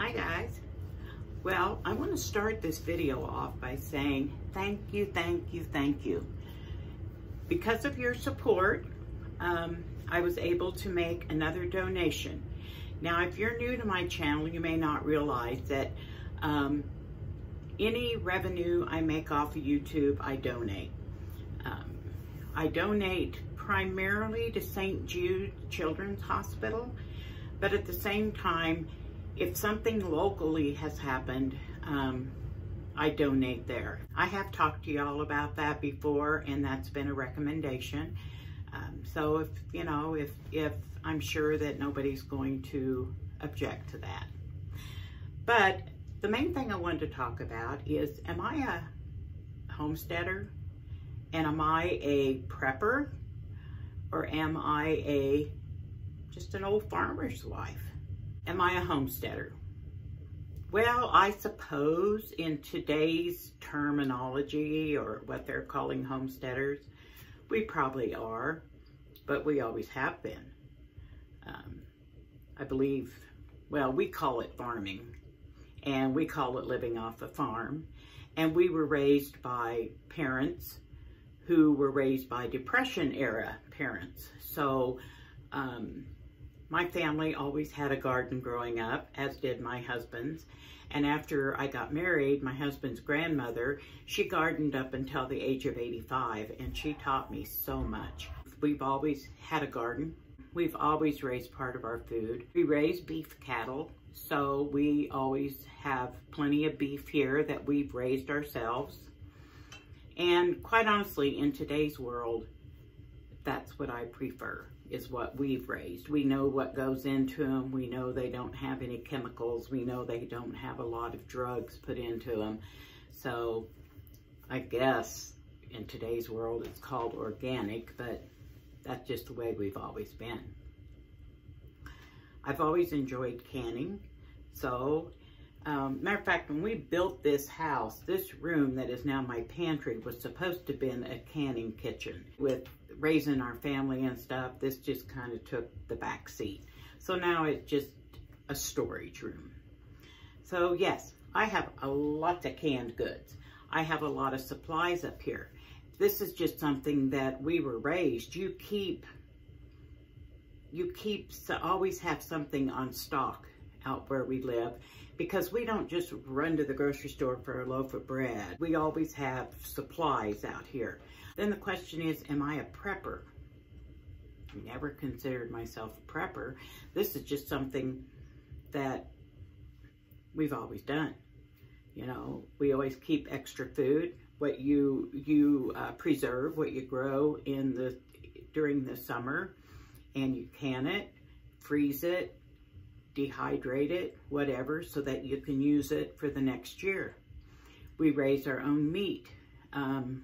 Hi guys. Well, I want to start this video off by saying thank you, thank you, thank you. Because of your support, um, I was able to make another donation. Now, if you're new to my channel, you may not realize that um, any revenue I make off of YouTube, I donate. Um, I donate primarily to St. Jude Children's Hospital, but at the same time, if something locally has happened, um, I donate there. I have talked to y'all about that before, and that's been a recommendation. Um, so if, you know, if, if I'm sure that nobody's going to object to that. But the main thing I wanted to talk about is, am I a homesteader? And am I a prepper? Or am I a, just an old farmer's wife? Am I a homesteader? Well, I suppose in today's terminology or what they're calling homesteaders, we probably are, but we always have been. Um, I believe, well, we call it farming and we call it living off a farm. And we were raised by parents who were raised by Depression era parents. So um, my family always had a garden growing up, as did my husband's. And after I got married, my husband's grandmother, she gardened up until the age of 85, and she taught me so much. We've always had a garden. We've always raised part of our food. We raise beef cattle, so we always have plenty of beef here that we've raised ourselves. And quite honestly, in today's world, that's what I prefer is what we've raised. We know what goes into them. We know they don't have any chemicals. We know they don't have a lot of drugs put into them. So I guess in today's world it's called organic, but that's just the way we've always been. I've always enjoyed canning. So, um, matter of fact, when we built this house, this room that is now my pantry was supposed to have been a canning kitchen with raising our family and stuff, this just kind of took the back seat. So now it's just a storage room. So yes, I have a lot of canned goods. I have a lot of supplies up here. This is just something that we were raised. You keep, you keep, always have something on stock out where we live because we don't just run to the grocery store for a loaf of bread. We always have supplies out here. Then the question is, am I a prepper? I never considered myself a prepper. This is just something that we've always done. You know, we always keep extra food, what you you uh, preserve, what you grow in the during the summer, and you can it, freeze it, dehydrate it, whatever, so that you can use it for the next year. We raise our own meat. Um,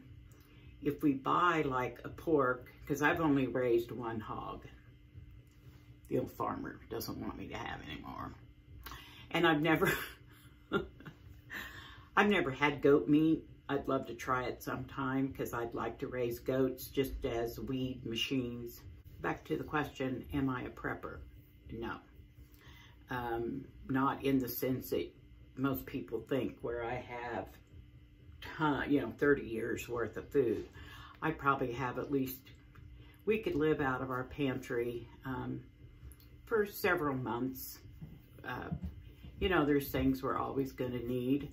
if we buy like a pork, because I've only raised one hog, the old farmer doesn't want me to have anymore. And I've never, I've never had goat meat. I'd love to try it sometime because I'd like to raise goats just as weed machines. Back to the question, am I a prepper? No. Um, not in the sense that most people think where I have ton, you know, 30 years worth of food. I probably have at least, we could live out of our pantry um, for several months. Uh, you know, there's things we're always going to need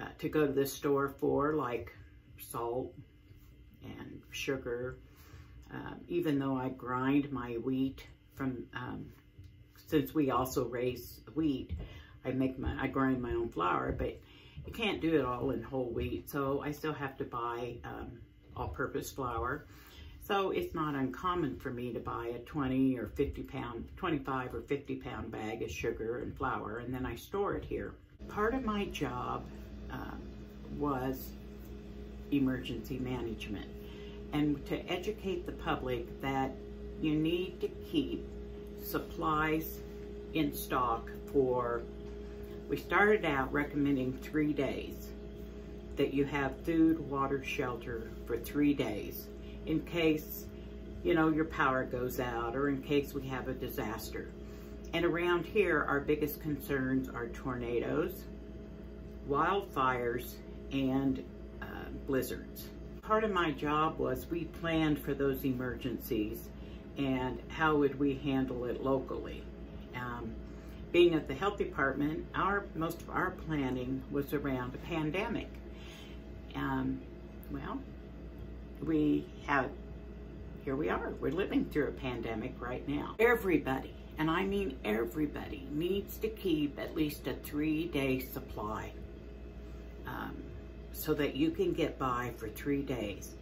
uh, to go to the store for, like salt and sugar. Uh, even though I grind my wheat from, um, since we also raise wheat, I make my, I grind my own flour, but you can't do it all in whole wheat, so I still have to buy um, all-purpose flour. So it's not uncommon for me to buy a 20 or 50 pound, 25 or 50 pound bag of sugar and flour, and then I store it here. Part of my job uh, was emergency management and to educate the public that you need to keep supplies in stock for we started out recommending three days, that you have food, water, shelter for three days in case, you know, your power goes out or in case we have a disaster. And around here, our biggest concerns are tornadoes, wildfires, and uh, blizzards. Part of my job was we planned for those emergencies and how would we handle it locally. Um, being at the health department, our most of our planning was around a pandemic. Um, well, we have, here we are, we're living through a pandemic right now. Everybody, and I mean everybody, needs to keep at least a three day supply um, so that you can get by for three days.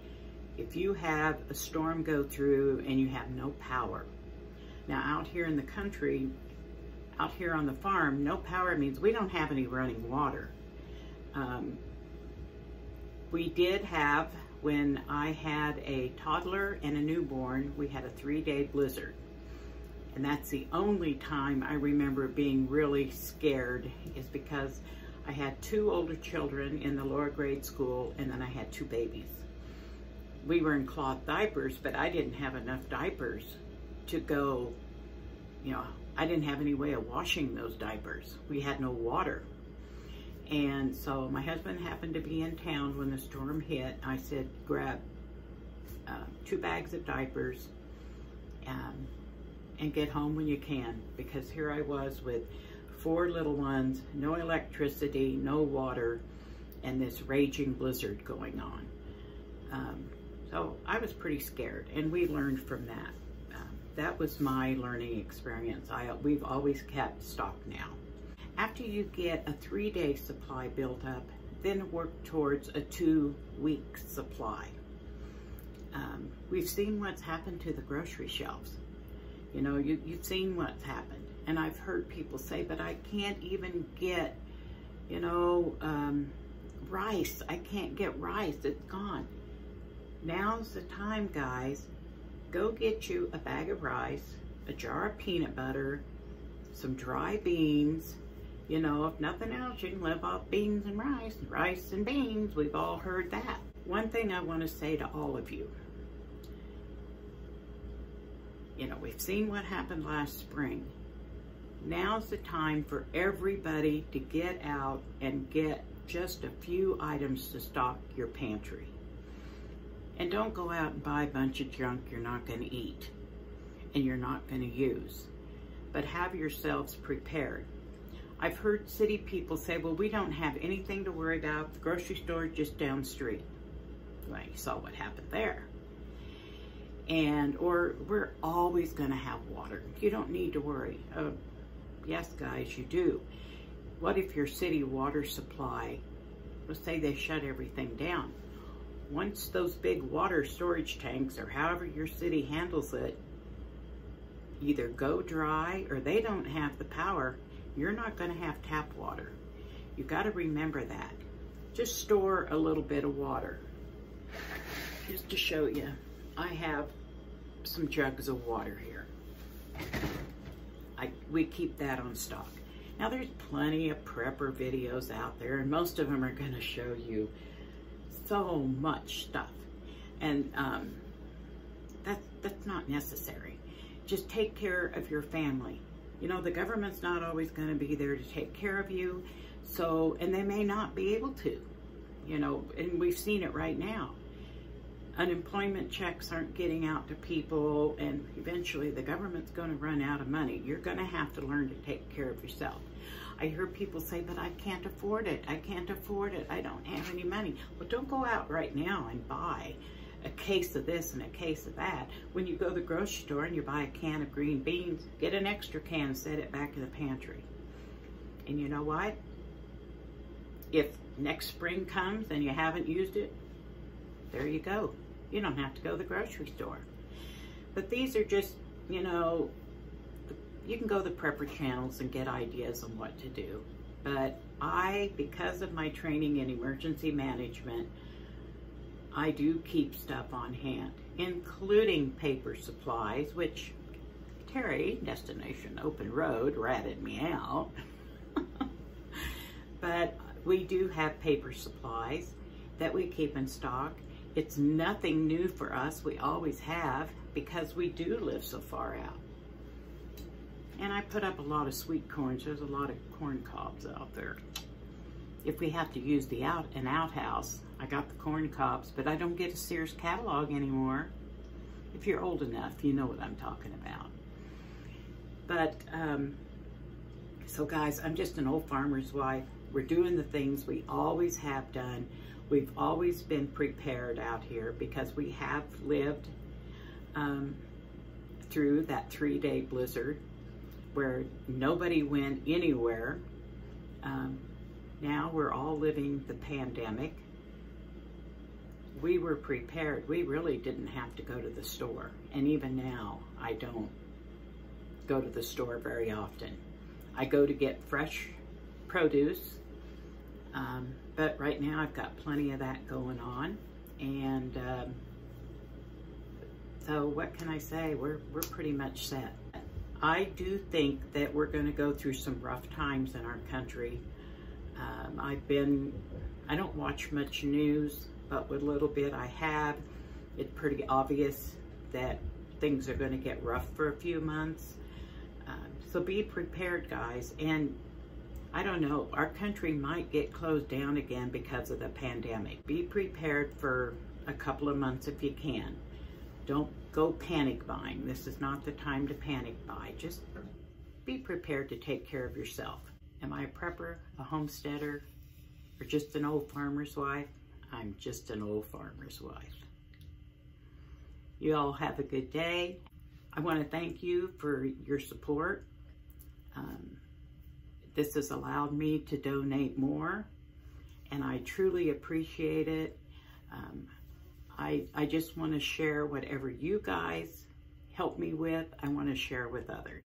If you have a storm go through and you have no power, now out here in the country, out here on the farm, no power means we don't have any running water. Um, we did have, when I had a toddler and a newborn, we had a three-day blizzard. And that's the only time I remember being really scared is because I had two older children in the lower grade school and then I had two babies. We were in cloth diapers, but I didn't have enough diapers to go, you know, I didn't have any way of washing those diapers. We had no water. And so my husband happened to be in town when the storm hit. I said, grab uh, two bags of diapers um, and get home when you can. Because here I was with four little ones, no electricity, no water, and this raging blizzard going on. Um, so I was pretty scared, and we learned from that that was my learning experience. I, we've always kept stock now. After you get a three-day supply built up, then work towards a two-week supply. Um, we've seen what's happened to the grocery shelves. You know, you, you've seen what's happened. And I've heard people say, but I can't even get, you know, um, rice. I can't get rice. It's gone. Now's the time, guys, go get you a bag of rice, a jar of peanut butter, some dry beans. You know, if nothing else, you can live off beans and rice, rice and beans. We've all heard that. One thing I want to say to all of you, you know, we've seen what happened last spring. Now's the time for everybody to get out and get just a few items to stock your pantry. And don't go out and buy a bunch of junk you're not going to eat and you're not going to use. But have yourselves prepared. I've heard city people say, well, we don't have anything to worry about. The grocery store is just down the street. Well, you saw what happened there. And, or we're always going to have water. You don't need to worry. Uh, yes, guys, you do. What if your city water supply, let's say they shut everything down once those big water storage tanks or however your city handles it either go dry or they don't have the power, you're not going to have tap water. You've got to remember that. Just store a little bit of water. Just to show you, I have some jugs of water here. I, we keep that on stock. Now there's plenty of prepper videos out there and most of them are going to show you so much stuff. And um, that's, that's not necessary. Just take care of your family. You know, the government's not always going to be there to take care of you. So, and they may not be able to, you know, and we've seen it right now. Unemployment checks aren't getting out to people, and eventually the government's going to run out of money. You're going to have to learn to take care of yourself. I hear people say, but I can't afford it. I can't afford it. I don't have any money. Well, don't go out right now and buy a case of this and a case of that. When you go to the grocery store and you buy a can of green beans, get an extra can set it back in the pantry. And you know what? If next spring comes and you haven't used it, there you go. You don't have to go to the grocery store. But these are just, you know, you can go to the prepper channels and get ideas on what to do. But I, because of my training in emergency management, I do keep stuff on hand, including paper supplies, which Terry, Destination Open Road, ratted me out. but we do have paper supplies that we keep in stock. It's nothing new for us. We always have because we do live so far out. And I put up a lot of sweet corns. There's a lot of corn cobs out there. If we have to use the out an outhouse, I got the corn cobs, but I don't get a Sears catalog anymore. If you're old enough, you know what I'm talking about. But, um, so guys, I'm just an old farmer's wife. We're doing the things we always have done. We've always been prepared out here because we have lived um, through that three-day blizzard where nobody went anywhere. Um, now we're all living the pandemic. We were prepared. We really didn't have to go to the store. And even now, I don't go to the store very often. I go to get fresh produce, um, but right now I've got plenty of that going on. And um, so what can I say? We're, we're pretty much set. I do think that we're going to go through some rough times in our country. Um, I've been, I don't watch much news, but with a little bit I have, it's pretty obvious that things are going to get rough for a few months. Um, so be prepared, guys. And I don't know, our country might get closed down again because of the pandemic. Be prepared for a couple of months if you can. Don't go panic buying. This is not the time to panic buy. Just be prepared to take care of yourself. Am I a prepper, a homesteader, or just an old farmer's wife? I'm just an old farmer's wife. You all have a good day. I want to thank you for your support. Um, this has allowed me to donate more, and I truly appreciate it. Um, I, I just want to share whatever you guys help me with, I want to share with others.